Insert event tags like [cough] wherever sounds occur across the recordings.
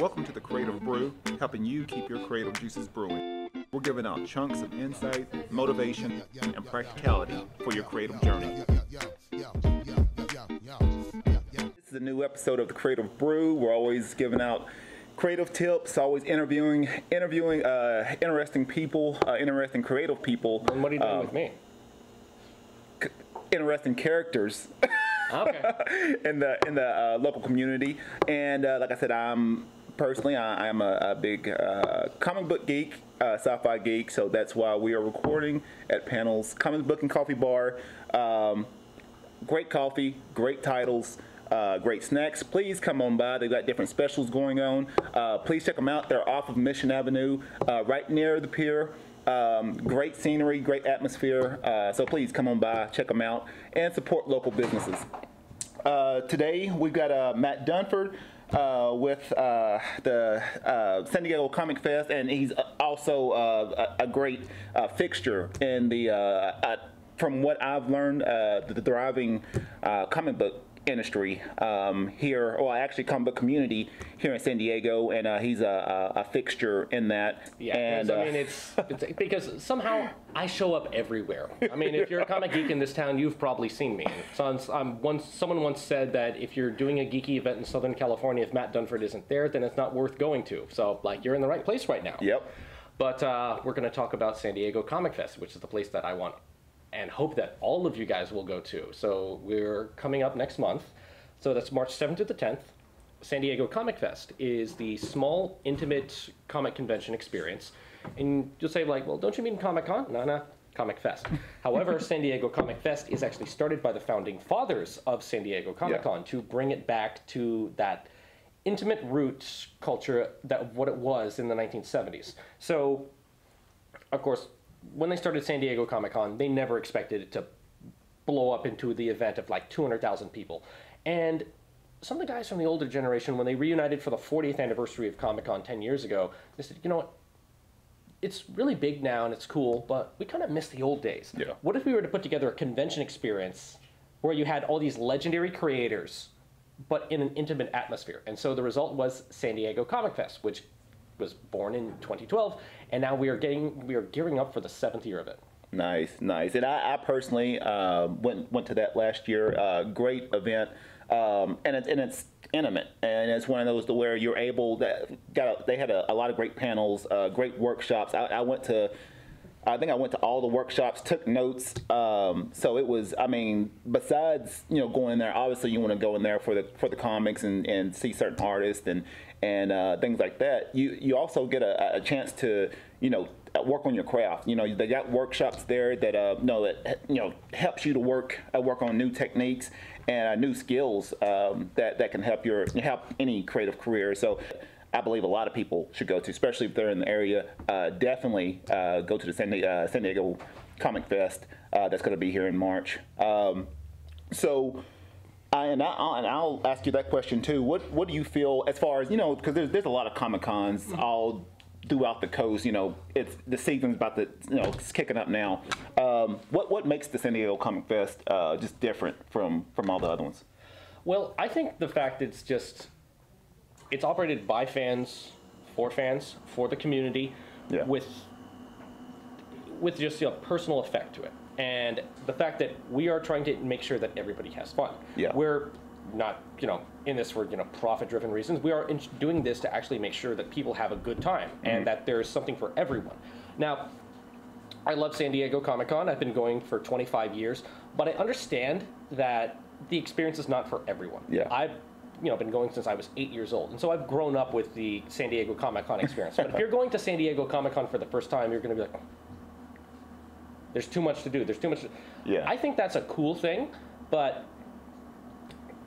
Welcome to the Creative Brew, helping you keep your creative juices brewing. We're giving out chunks of insight, motivation, and practicality for your creative journey. This is a new episode of the Creative Brew. We're always giving out creative tips, always interviewing interviewing uh, interesting people, uh, interesting creative people, And what are you doing um, with me? interesting characters. Okay. [laughs] in the in the uh, local community. And uh, like I said, I'm personally I, I'm a, a big uh, comic book geek, uh, sci-fi geek. So that's why we are recording at Panels Comic Book and Coffee Bar. Um, great coffee, great titles. Uh, great snacks. Please come on by. They've got different specials going on. Uh, please check them out. They're off of Mission Avenue, uh, right near the pier. Um, great scenery, great atmosphere. Uh, so please come on by, check them out, and support local businesses. Uh, today we've got uh, Matt Dunford uh, with uh, the uh, San Diego Comic Fest, and he's also uh, a, a great uh, fixture in the, from what I've learned, the thriving comic book industry um, here, or I actually comic book community here in San Diego, and uh, he's a, a, fixture in that. Yeah, and I uh, mean, it's, it's because somehow I show up everywhere. I mean, if you're a comic geek in this town, you've probably seen me. So I'm once someone once said that if you're doing a geeky event in Southern California, if Matt Dunford isn't there, then it's not worth going to. So like, you're in the right place right now. Yep. But uh, we're going to talk about San Diego Comic Fest, which is the place that I want and hope that all of you guys will go to. So we're coming up next month. So that's March 7th to the 10th. San Diego Comic Fest is the small, intimate comic convention experience. And you'll say, like, well, don't you mean Comic Con? No, no, Comic Fest. [laughs] However, San Diego Comic Fest is actually started by the founding fathers of San Diego Comic Con to bring it back to that intimate roots culture that what it was in the 1970s. So of course, when they started San Diego Comic Con, they never expected it to blow up into the event of like 200,000 people. And some of the guys from the older generation, when they reunited for the 40th anniversary of Comic Con 10 years ago, they said, you know what? It's really big now and it's cool, but we kind of miss the old days. Yeah. What if we were to put together a convention experience where you had all these legendary creators, but in an intimate atmosphere? And so the result was San Diego Comic Fest, which was born in 2012, and now we are getting we are gearing up for the seventh year of it. Nice, nice. And I, I personally uh, went went to that last year. Uh, great event, um, and it's and it's intimate, and it's one of those to where you're able that got a, they had a, a lot of great panels, uh, great workshops. I, I went to. I think I went to all the workshops, took notes. Um, so it was, I mean, besides you know going in there, obviously you want to go in there for the for the comics and, and see certain artists and and uh, things like that. You you also get a, a chance to you know work on your craft. You know they got workshops there that uh, you know that you know helps you to work uh, work on new techniques and uh, new skills um, that that can help your help any creative career. So. I believe a lot of people should go to, especially if they're in the area. Uh, definitely uh, go to the San, Di- San Diego Comic Fest that's going to be here in March. Um, so, I, and, I, and I'll ask you that question too. What what do you feel as far as you know? Because there's there's a lot of Comic Cons all throughout the coast. You know, it's the season's about to you know it's kicking up now. Um, what what makes the San Diego Comic Fest uh, just different from from all the other ones? Well, I think the fact it's just it's operated by fans, for fans, for the community, Yeah. with with just a personal effect to it, and the fact that we are trying to make sure that everybody has fun. Yeah. We're not, you know, in this for you know profit-driven reasons. We are in doing this to actually make sure that people have a good time and mm-hmm. that there is something for everyone. Now, I love San Diego Comic Con. I've been going for 25 years, but I understand that the experience is not for everyone. Yeah. I've you know been going since I was eight years old, and so I've grown up with the San Diego Comic Con experience. but if you're [laughs] going to San Diego Comic Con for the first time, you're going to be like, oh, "There's too much to do. There's too much." To... Yeah. I think that's a cool thing, but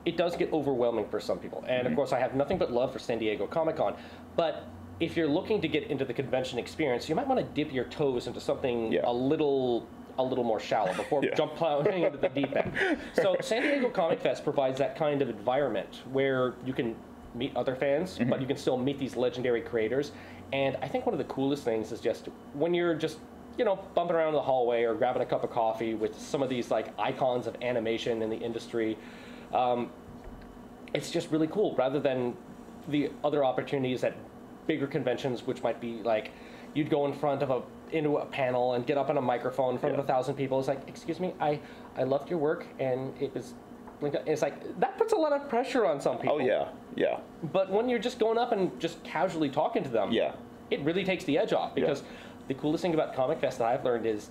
it does get overwhelming for some people. And Mm-hmm. of course, I have nothing but love for San Diego Comic Con. But if you're looking to get into the convention experience, you might want to dip your toes into something Yeah. a little a little more shallow before [laughs] Yeah. jump plowing into the deep end. [laughs] So San Diego Comic Fest provides that kind of environment where you can meet other fans, Mm-hmm. but you can still meet these legendary creators. And I think one of the coolest things is just when you're just you know bumping around the hallway or grabbing a cup of coffee with some of these like icons of animation in the industry. Um, it's just really cool rather than the other opportunities at bigger conventions, which might be like you'd go in front of a into a panel and get up on a microphone in front Yeah. of a thousand people. It's like, excuse me, I I loved your work, and it was. It's like that puts a lot of pressure on some people. Oh yeah, yeah, But when you're just going up and just casually talking to them, yeah, it really takes the edge off because the coolest thing about Comic Fest that I've learned is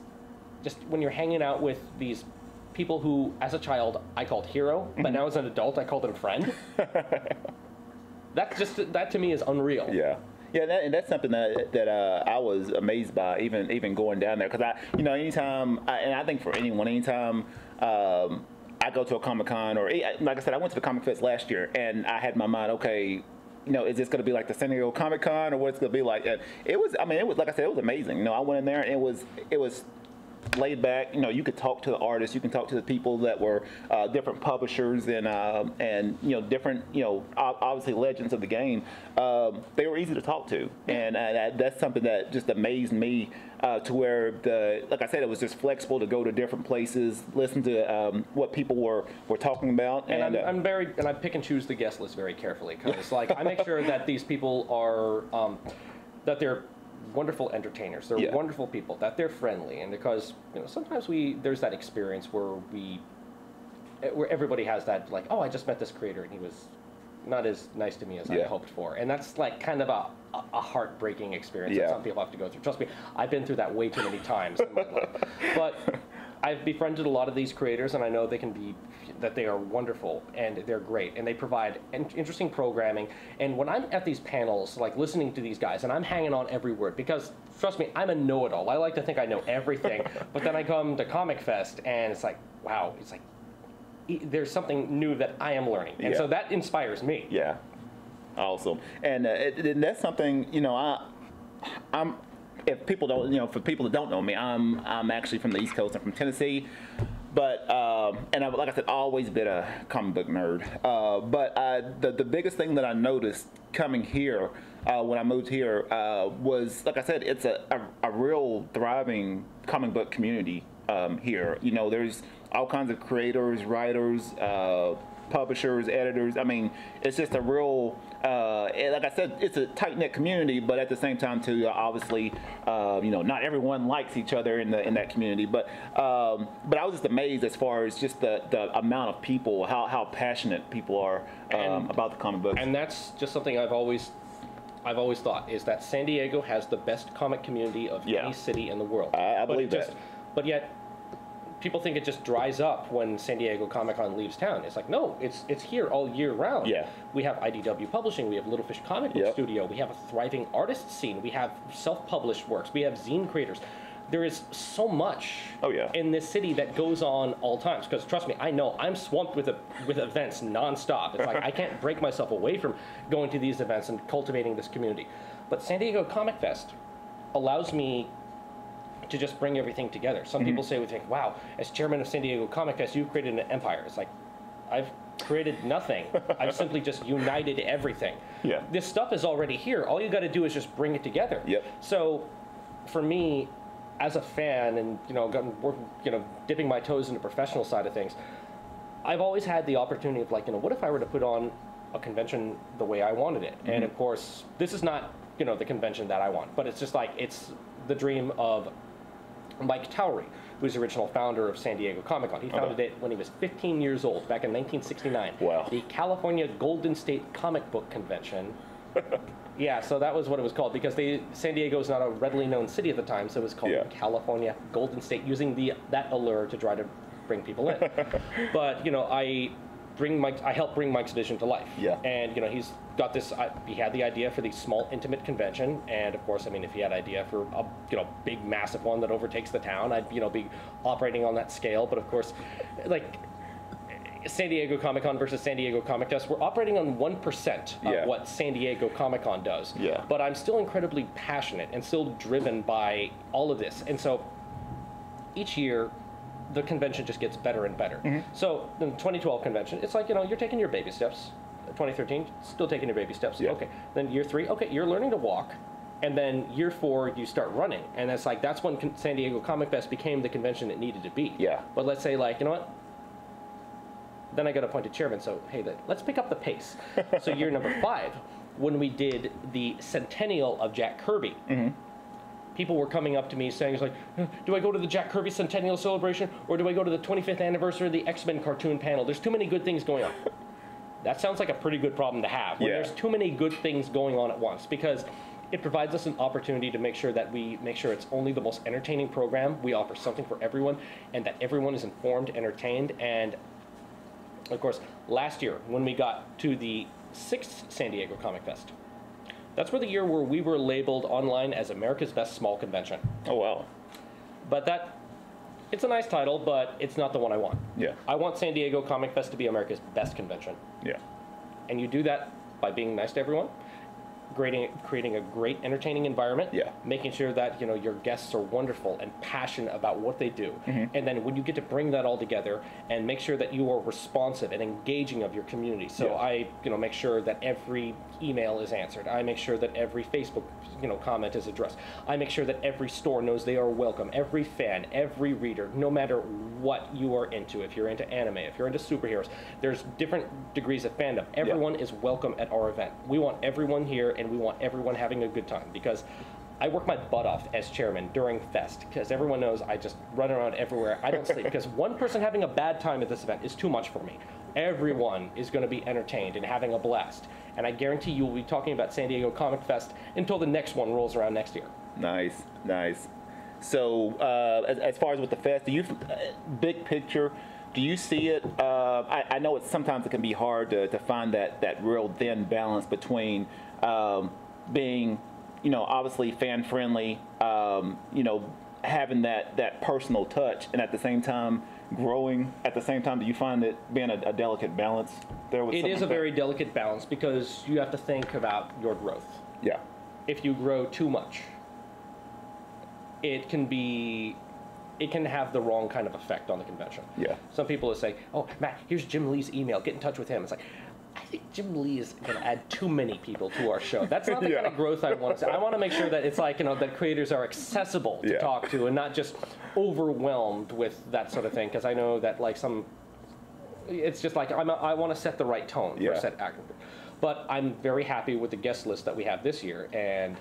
just when you're hanging out with these people who, as a child, I called hero, but now as an adult, I call them friend. [laughs] that just that to me is unreal. yeah. Yeah, that, and that's something that that uh, I was amazed by, even even going down there, because I, you know, anytime, I, and I think for anyone, anytime um, I go to a Comic Con, or eh, like I said, I went to the Comic Fest last year, and I had my mind, okay, you know, is this going to be like the San Diego Comic Con, or what's going to be like? And it was, I mean, it was like I said, it was amazing. You know, I went in there, and it was it was laid back. You know, you could talk to the artists, you can talk to the people that were uh, different publishers and um and you know different you know obviously legends of the game. Um, they were easy to talk to, and uh, that's something that just amazed me. Uh, to where the like I said, it was just flexible to go to different places, listen to um, what people were were talking about, And I'm, uh, I'm very, and I pick and choose the guest list very carefully because, [laughs] like, I make sure that these people are, um, that they're wonderful entertainers. They're Yeah. wonderful people. That they're friendly, and because you know sometimes we there's that experience where we, eh, where everybody has that like, oh, I just met this creator and he was not as nice to me as I hoped for, and that's like kind of a a- heartbreaking experience that some people have to go through. Trust me, I've been through that way too many times in my life. [laughs] But I've befriended a lot of these creators, and I know they can be that they are wonderful and they're great, and they provide in- interesting programming. And when I'm at these panels, like listening to these guys, and I'm hanging on every word because trust me, I'm a know-it-all. I like to think I know everything, [laughs] but then I come to Comic Fest, and it's like, wow, it's like there's something new that I am learning, and Yeah. so that inspires me. Yeah, awesome. And, uh, it, and that's something you know. I, I'm. If people don't, you know, for people that don't know me, I'm I'm actually from the East Coast. I'm from Tennessee, but um, and I, like I said, always been a comic book nerd. Uh, but I, the the biggest thing that I noticed coming here uh, when I moved here uh, was, like I said, it's a, a, a real thriving comic book community um, here. You know, there's all kinds of creators, writers. Uh, publishers, editors. I mean, it's just a real, uh, like I said, it's a tight knit community. But at the same time, too, obviously, uh, you know, not everyone likes each other in the in that community. But um, but I was just amazed as far as just the, the amount of people, how how passionate people are um, And- about the comic books. And that's just something I've always I've always thought is that San Diego has the best comic community of Yeah. any city in the world. I- I believe just, that. But yet people think it just dries up when San Diego Comic Con leaves town. It's like no, it's it's here all year round. Yeah. We have IDW Publishing, we have Little Fish Comic Book Yep. Studio, we have a thriving artist scene, we have self-published works, we have zine creators. There is so much Oh, yeah. in this city that goes on all times. Because trust me, I know I'm swamped with a, with events nonstop. It's like I can't [laughs] break myself away from going to these events and cultivating this community. But San Diego Comic Fest allows me to just bring everything together. Some Mm-hmm. people say, "We think, wow, as chairman of San Diego Comic Fest, you've created an empire." It's like I've created nothing. [laughs] I've simply just united everything. Yeah. This stuff is already here. All you got to do is just bring it together. Yep. So, for me, as a fan, and you know, gotten, work, you know, dipping my toes in the professional side of things, I've always had the opportunity of like, you know, what if I were to put on a convention the way I wanted it? And of course, this is not, you know, the convention that I want, but it's just like it's the dream of Mike Towry, who's the original founder of San Diego Comic Con. He founded it when he was 15 years old, back in 1969. Wow. The California Golden State Comic Book Convention. [laughs] yeah, so that was what it was called because they San Diego is not a readily known city at the time, so it was called Yeah. California Golden State, using the that allure to try to bring people in. [laughs] but you know, I bring Mike, I help bring Mike's vision to life. Yeah. And you know, he's got this. I, he had the idea for the small, intimate convention, and of course, I mean, if he had idea for a you know big, massive one that overtakes the town, I'd you know be operating on that scale. But of course, like. San Diego Comic Con versus San Diego Comic Fest, we're operating on 1% of Yeah. what San Diego Comic Con does. Yeah. But I'm still incredibly passionate and still driven by all of this. And so each year, the convention just gets better and better. Mm-hmm. So the 2012 convention, it's like, you know, you're taking your baby steps. 2013, still taking your baby steps. Yeah. Okay. Then year three, okay, you're learning to walk. And then year four, you start running. And that's like, that's when San Diego Comic Fest became the convention it needed to be. Yeah. But let's say, like, you know what? Then I got appointed chairman, so hey, let- let's pick up the pace. [laughs] so year number five, when we did the centennial of Jack Kirby. People were coming up to me saying, "It's like, "Uh, do I go to the Jack Kirby centennial celebration or do I go to the 25th anniversary of the X Men cartoon panel? There's too many good things going on." That sounds like a pretty good problem to have when Yeah. there's too many good things going on at once because it provides us an opportunity to make sure that we make sure it's only the most entertaining program. We offer something for everyone and that everyone is informed, entertained, and of course, last year when we got to the sixth San Diego Comic Fest, that's where the year where we were labeled online as America's best small convention. Oh wow. But that, it's a nice title, but it's not the one I want. Yeah. I want San Diego Comic Fest to be America's best convention. Yeah. And you do that by being nice to everyone, creating, creating a great entertaining environment, Yeah. making sure that you know your guests are wonderful and passionate about what they do. Mm-hmm. And then when you get to bring that all together and make sure that you are responsive and engaging of your community. So Yeah. I you know make sure that every email is answered. I make sure that every Facebook you know comment is addressed. I make sure that every store knows they are welcome. Every fan, every reader, no matter what you are into. If you're into anime, if you're into superheroes, there's different degrees of fandom. Everyone is welcome at our event. We want everyone here and we want everyone having a good time because I work my butt off as chairman during Fest because everyone knows I just run around everywhere. I don't sleep because one person having a bad time at this event is too much for me. Everyone is going to be entertained and having a blast. And I guarantee you will be talking about San Diego Comic Fest until the next one rolls around next year. Nice, nice. So, uh, as, as far as with the fest, do you, uh, big picture, do you see it? Uh, I, I know it's sometimes it can be hard to, to find that, that real thin balance between um, being, you know, obviously fan friendly, um, you know, having that, that personal touch, and at the same time growing. At the same time, do you find it being a, a delicate balance there? With It is a very delicate balance because you have to think about your growth. yeah, if you grow too much, it can be, it can have the wrong kind of effect on the convention. Yeah. Some people are saying, "Oh, Matt, here's Jim Lee's email. Get in touch with him." It's like, I think Jim Lee is going to add too many people to our show. That's not the [laughs] kind of growth I want to see. I want to make sure that it's like you know that creators are accessible to Yeah. talk to and not just overwhelmed with that sort of thing. Because I know that like some it's just like I'm a, I want to set the right tone Yeah. for set actor. But I'm very happy with the guest list that we have this year, and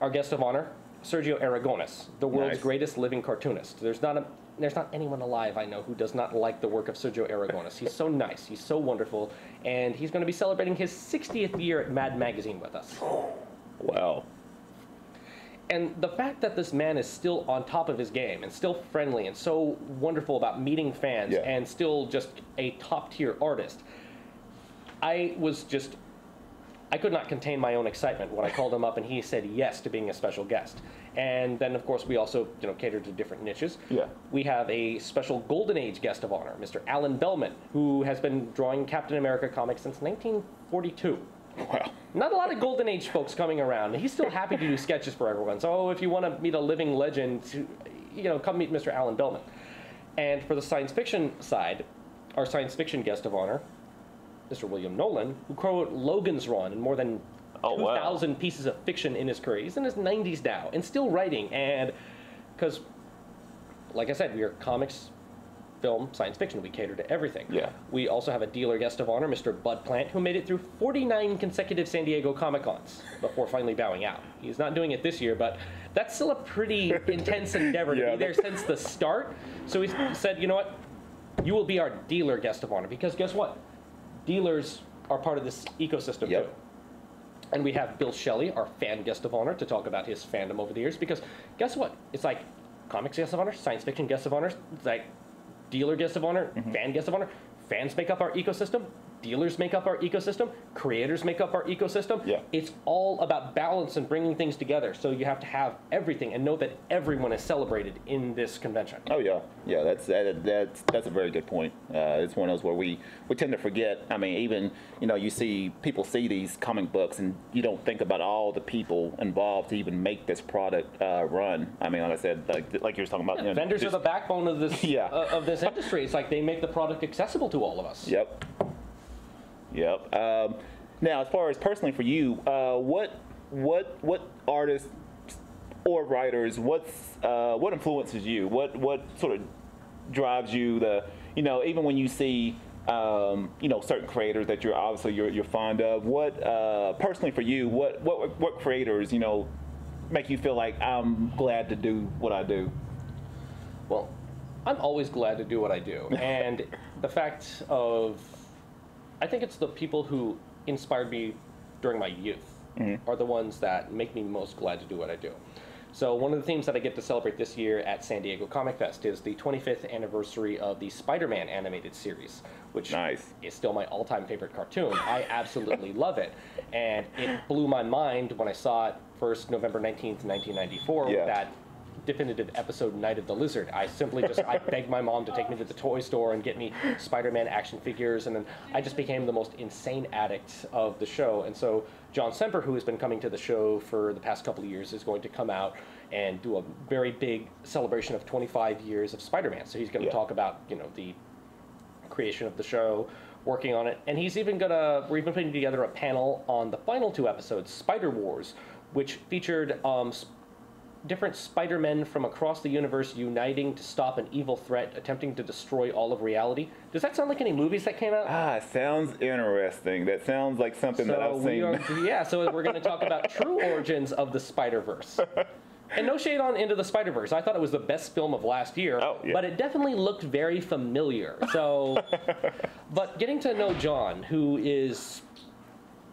our guest of honor, Sergio Aragonés, the world's Nice. greatest living cartoonist. There's not a there's not anyone alive I know who does not like the work of Sergio Aragonés. He's so nice, he's so wonderful, and he's going to be celebrating his 60th year at Mad Magazine with us. wow. And the fact that this man is still on top of his game and still friendly and so wonderful about meeting fans Yeah. and still just a top tier artist, I was just, I could not contain my own excitement when I called him up and he said yes to being a special guest. And then, of course, we also you know cater to different niches. Yeah. We have a special Golden Age guest of honor, Mr. Allen Bellman, who has been drawing Captain America comics since 1942 Wow. not a lot of golden age folks coming around. He's still happy to do sketches for everyone. So oh, if you want to meet a living legend, you know, come meet Mr. Allen Bellman. And for the science fiction side, our science fiction guest of honor, Mr. William Nolan, who co-wrote Logan's Run and more than Oh, wow. 2,000 pieces of fiction in his career. He's in his 90s now and still writing. And because, like I said, we are comics, film, science fiction. We cater to everything. Yeah. We also have a dealer guest of honor, Mr. Bud Plant, who made it through 49 consecutive San Diego Comic Cons before finally bowing out. He's not doing it this year, but that's still a pretty [laughs] intense endeavor to Yeah, be there since the start. So he said, you know what? You will be our dealer guest of honor because guess what? Dealers are part of this ecosystem Yep. too. And we have Bill Schelly, our fan guest of honor, to talk about his fandom over the years. Because guess what? It's like comics guest of honor, science fiction guest of honor, it's like dealer guest of honor, Mm-hmm. fan guest of honor. Fans make up our ecosystem. Dealers make up our ecosystem. Creators make up our ecosystem. Yeah. It's all about balance and bringing things together. So you have to have everything and know that everyone is celebrated in this convention. Oh yeah, yeah. That's that, that's that's a very good point. Uh, it's one of those where we we tend to forget. I mean, even you know, you see people see these comic books, and you don't think about all the people involved to even make this product uh, run. I mean, like I said, like like you were talking about, you know, Vendors are the backbone of this [laughs] Yeah. uh, of this industry. It's like they make the product accessible to all of us. Yep. Yep. Um, now, as far as personally for you, uh, what what what artists or writers, what's uh, what influences you? What what sort of drives you? The you know even when you see um, you know, certain creators that you're obviously you're, you're fond of. What uh, personally for you, what what what creators, you know, make you feel like I'm glad to do what I do? Well, I'm always glad to do what I do. [laughs] And the fact of, I think it's the people who inspired me during my youth mm-hmm. are the ones that make me most glad to do what I do. So one of the themes that I get to celebrate this year at San Diego Comic Fest is the 25th anniversary of the Spider-Man animated series, which Nice. is still my all-time favorite cartoon. I absolutely [laughs] love it, and it blew my mind when I saw it first November 19th, 1994, Yeah. with that definitive episode Night of the Lizard. I simply just I begged my mom to take me to the toy store and get me Spider-Man action figures, and then I just became the most insane addict of the show. And so John Semper, who has been coming to the show for the past couple of years, is going to come out and do a very big celebration of 25 years of Spider-Man. So he's going to Yeah. talk about you know the creation of the show, working on it, and he's even gonna we're even putting together a panel on the final two episodes, Spider Wars, which featured um, different Spider-Men from across the universe uniting to stop an evil threat, attempting to destroy all of reality. Does that sound like any movies that came out? Ah, sounds interesting. That sounds like something that I've seen. are, [laughs] yeah, so we're going to talk about true origins of the Spider-Verse. And no shade on Into the Spider-Verse. I thought it was the best film of last year, Oh, yeah. but it definitely looked very familiar. So, [laughs] but getting to know John, who is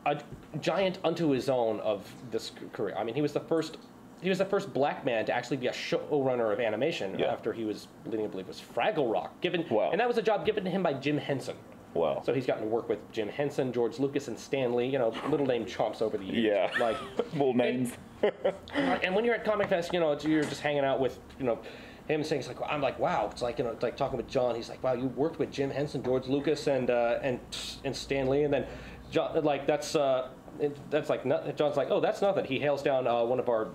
a giant unto his own of this career. I mean, he was the first. He was the first black man to actually be a showrunner of animation Yeah. after he was leading, I believe, was Fraggle Rock, given, Wow. and that was a job given to him by Jim Henson. Wow. So he's gotten to work with Jim Henson, George Lucas, and Stan Lee. You know, little name chomps over the years. Yeah. Like, [laughs] Little names. [laughs] and when you're at Comic Fest, you know, it's, you're just hanging out with, you know, him saying, it's like, I'm like, wow. It's like, you know, it's like talking with John. He's like, wow, you worked with Jim Henson, George Lucas, and uh, and and Stan Lee, and then John, like, that's uh, it, that's like, nothing. John's like, oh, that's nothing. He hails down uh, one of our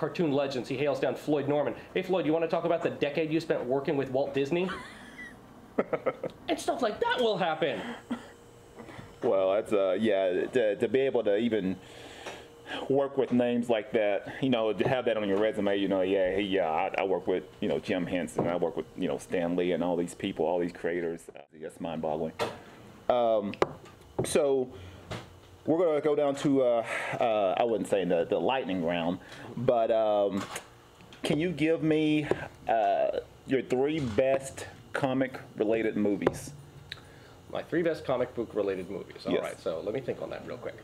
cartoon legends. He hails down Floyd Norman. Hey, Floyd, you want to talk about the decade you spent working with Walt Disney? [laughs] and stuff like that will happen. Well, that's uh, yeah. To, to be able to even work with names like that, you know, to have that on your resume, you know, yeah, hey, yeah, I, I work with you know Jim Henson, I work with you know Stan Lee, and all these people, all these creators. Uh, That's mind-boggling. Um, so we're gonna go down to uh, uh, I wouldn't say the the lightning round, but um, can you give me uh, your three best comic-related movies? My three best comic book related movies. All right, Yes. so let me think on that real quick.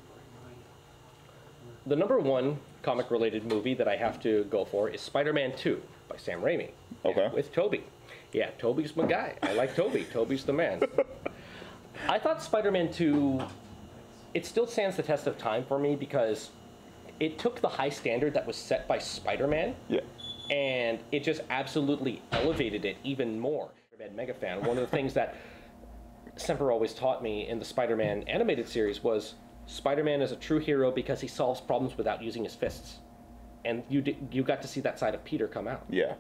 The number one comic related movie that I have to go for is Spider Man 2 by Sam Raimi. Okay. With Tobey. Yeah, Tobey's my guy. I like Tobey. Tobey's the man. [laughs] I thought Spider Man 2, it still stands the test of time for me because it took the high standard that was set by Spider Man Yeah. and it just absolutely elevated it even more. Spider-Man mega fan. One of the things that Semper always taught me in the Spider-Man animated series was Spider-Man is a true hero because he solves problems without using his fists, and you you got to see that side of Peter come out. Yeah.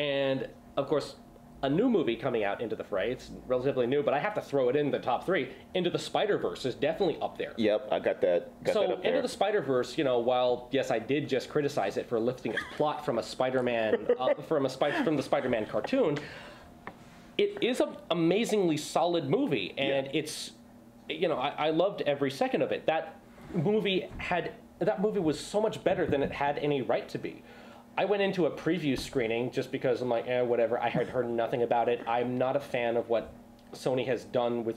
And of course, a new movie coming out into the fray. It's relatively new, but I have to throw it in the top three. Into the Spider Verse is definitely up there. Yep, I got that. Got that So, up there. Into the Spider Verse, you know, while yes, I did just criticize it for lifting its plot from a Spider-Man [laughs] uh, from a Spy- from the Spider-Man cartoon, it is an amazingly solid movie, and Yeah. it's, you know, I, I loved every second of it. That movie had that movie was so much better than it had any right to be. I went into a preview screening just because I'm like, eh, whatever. I had heard nothing about it. I'm not a fan of what Sony has done with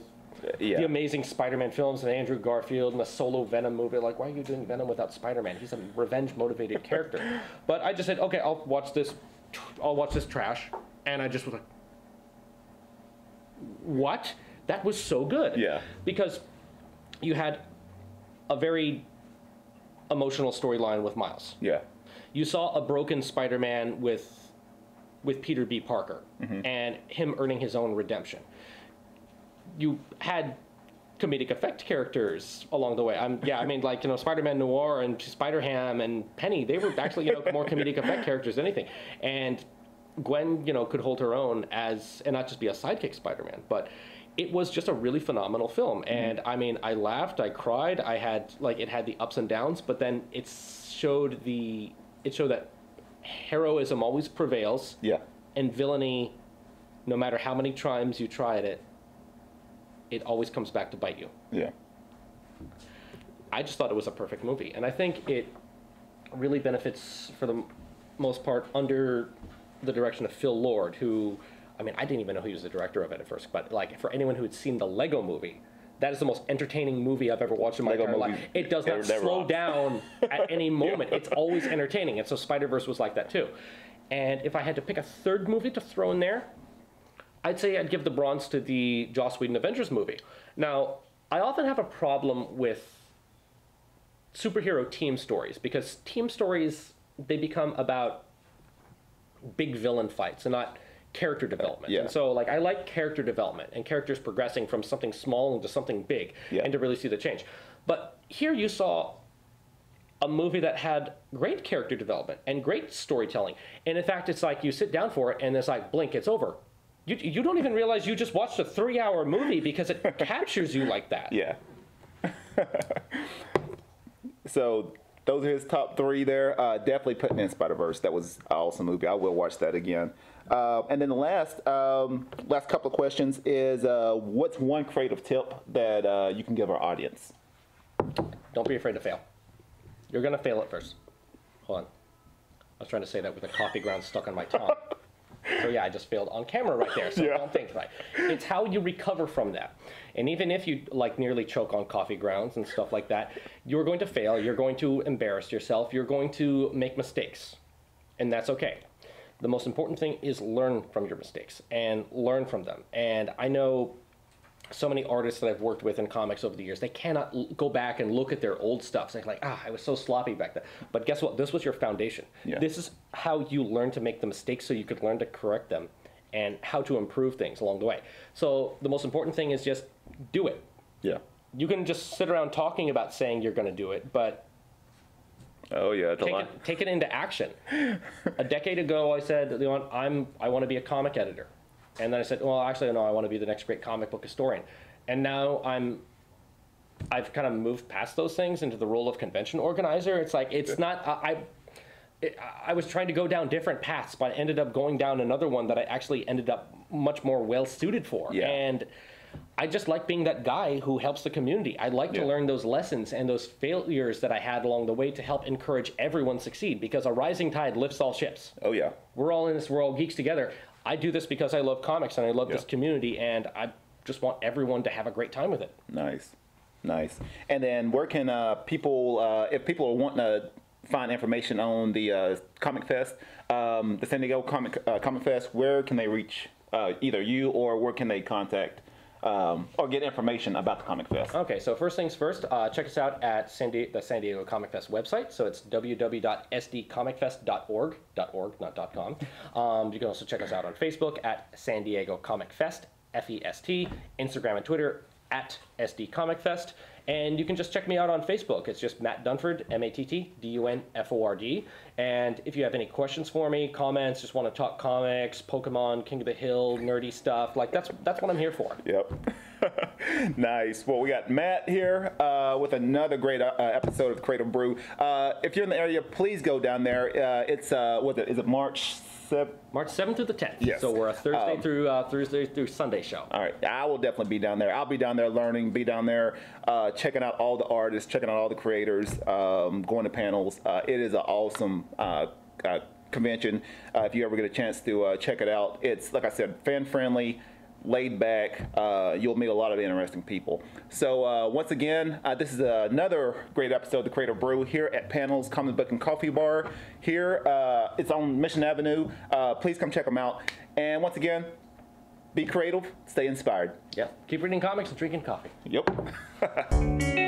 yeah. the Amazing Spider-Man films and Andrew Garfield and the solo Venom movie. Like, why are you doing Venom without Spider-Man? He's a revenge-motivated character. [laughs] But I just said, okay, I'll watch this. I'll watch this trash, and I just was like, what? That was so good. Yeah. Because you had a very emotional storyline with Miles yeah. You saw a broken Spider-Man with with Peter B. Parker mm-hmm. and him earning his own redemption. You had comedic effect characters along the way. I'm yeah, I mean like you know Spider-Man Noir and Spider-Ham and Penny, they were actually you know more comedic effect characters than anything. And Gwen, you know, could hold her own as and not just be a sidekick Spider-Man, but it was just a really phenomenal film. Mm-hmm. And I mean, I laughed, I cried, I had like it had the ups and downs, but then it showed the it showed that heroism always prevails Yeah. and villainy no matter how many times you tried it, it always comes back to bite you. Yeah. I just thought it was a perfect movie, and I think it really benefits for the m- most part under the direction of Phil Lord, who, I mean, I didn't even know he was the director of it at first, but like for anyone who had seen the Lego Movie, that is the most entertaining movie I've ever watched in my Lego entire life. It does not slow down [laughs] at any moment. It's always entertaining, and so Spider Verse was like that too. And if I had to pick a third movie to throw in there, I'd say I'd give the bronze to the Joss Whedon Avengers movie. Now, I often have a problem with superhero team stories because team stories they become about big villain fights and not character development. Yeah. And so like I like character development and characters progressing from something small into something big Yeah. and to really see the change. But here you saw a movie that had great character development and great storytelling. And in fact, it's like you sit down for it and it's like blink, it's over. You, you don't even realize you just watched a three hour movie because it [laughs] captures you like that. Yeah. [laughs] so those are his top three there. Uh, definitely putting in Spider Verse. That was an awesome movie. I will watch that again. Uh, and then the last um, last couple of questions is uh, what's one creative tip that uh, you can give our audience? Don't be afraid to fail. You're gonna fail at first. Hold on. I was trying to say that with a coffee ground stuck on my tongue. so yeah, I just failed on camera right there. So Yeah. don't think right. It's how you recover from that. And even if you like nearly choke on coffee grounds and stuff like that, you're going to fail. You're going to embarrass yourself. You're going to make mistakes, and that's okay. The most important thing is learn from your mistakes and learn from them. And I know so many artists that I've worked with in comics over the years, they cannot l- go back and look at their old stuff. They're like, ah, I was so sloppy back then. But guess what? This was your foundation. Yeah. This is how you learn to make the mistakes so you could learn to correct them and how to improve things along the way. So the most important thing is just do it. Yeah. You can just sit around talking about saying you're going to do it, but Oh yeah, take it, take it into action. a decade ago, I said, I'm, I want to be a comic editor. And then I said, well, actually, no, I want to be the next great comic book historian. And now I'm, I've kind of moved past those things into the role of convention organizer. It's like, it's not, I, I, it, I was trying to go down different paths, but I ended up going down another one that I actually ended up much more well suited for. Yeah. And I just like being that guy who helps the community. I like to learn those lessons and those failures that I had along the way to help encourage everyone succeed because a rising tide lifts all ships. Oh yeah. We're all in this, we're all geeks together. I do this because I love comics and I love this community and I just want everyone to have a great time with it. Nice, nice. And then where can uh, people, uh, if people are wanting to find information on the uh, Comic Fest, um, the San Diego Comic uh, Comic Fest, where can they reach uh, either you or where can they contact um, or get information about the Comic Fest? Okay, so first things first, uh, check us out at San Di- the San Diego Comic Fest website. So it's www.sdcomicfest.org, .org, not .com. Um, you can also check us out on Facebook at San Diego Comic Fest, F-E-S-T, Instagram and Twitter at SD Comic Fest. And you can just check me out on Facebook. It's just Matt Dunford, M-A-T-T-D-U-N-F-O-R-D. And if you have any questions for me, comments, just want to talk comics, Pokemon, King of the Hill, nerdy stuff, like that's that's what I'm here for. Yep. [laughs] nice. Well, we got Matt here uh, with another great uh, episode of Creative Brew. Uh, if you're in the area, please go down there. Uh, it's uh, what is it? March March 7th through the 10th. Yes. So we're a Thursday Um, through uh, Thursday through Sunday show. All right, I will definitely be down there. I'll be down there learning, be down there uh, checking out all the artists, checking out all the creators, um, going to panels. Uh, it is an awesome uh, uh, convention. Uh, if you ever get a chance to uh, check it out, it's like I said, fan friendly. Laid back, uh, you'll meet a lot of interesting people. So uh, once again, uh, this is another great episode of the Creative Brew here at Panels Comic Book and Coffee Bar. Here, uh, it's on Mission Avenue. Uh, please come check them out. And once again, be creative, stay inspired. Yeah. Keep reading comics and drinking coffee. Yep. [laughs]